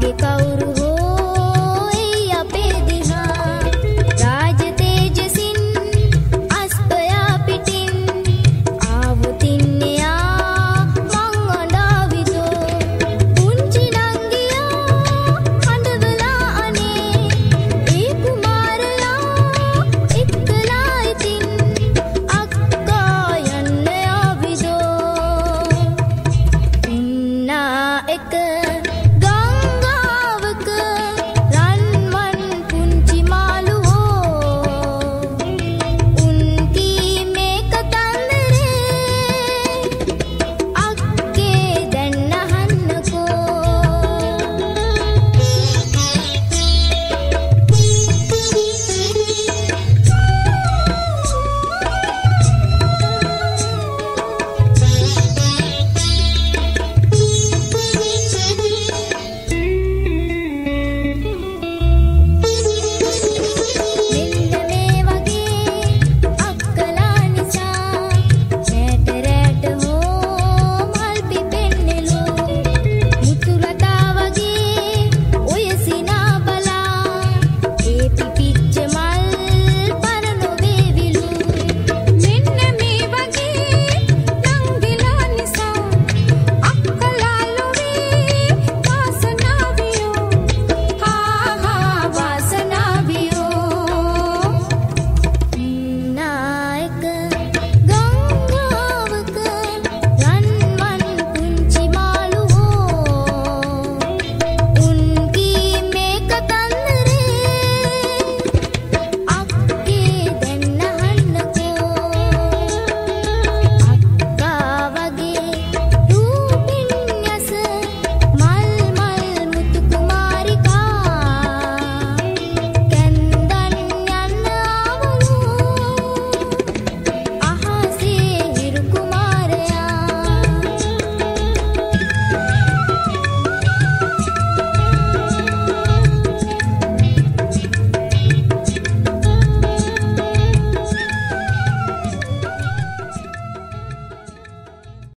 别高